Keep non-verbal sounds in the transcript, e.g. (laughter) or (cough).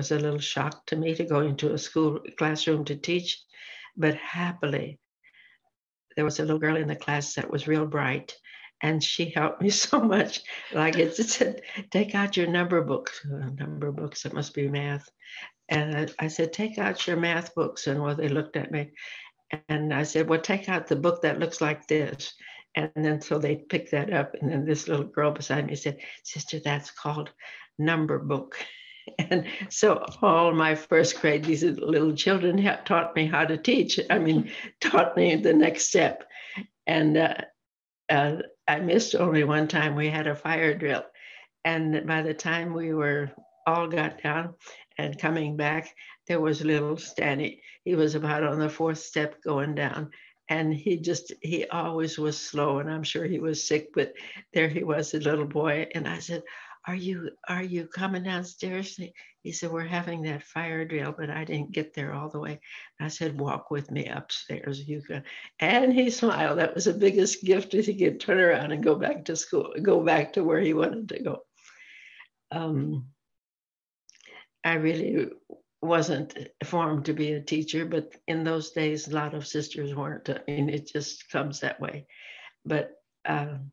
was a little shock to me to go into a school classroom to teach, but happily, there was a little girl in the class that was real bright and she helped me (laughs) so much. Like it said, take out your number books, uh, number books, it must be math. And I, I, said, take out your math books. And well, they looked at me. And I said, well, take out the book that looks like this. And then so they picked that up. And then this little girl beside me said, Sister, that's called number book. (laughs) And so all my first grade, these little children taught me how to teach. I mean, (laughs) taught me the next step. And uh, uh, I missed only one time. We had a fire drill. And by the time we were all got down and coming back, there was little Stanny. He was about on the fourth step going down. And he just, he always was slow. And I'm sure he was sick, but there he was, a little boy. And I said, are you are you coming downstairs he said we're having that fire drill but i didn't get there all the way i said walk with me upstairs you can and he smiled that was the biggest gift if he could turn around and go back to school go back to where he wanted to go um, i really wasn't formed to be a teacher but in those days a lot of sisters weren't i mean it just comes that way. But um,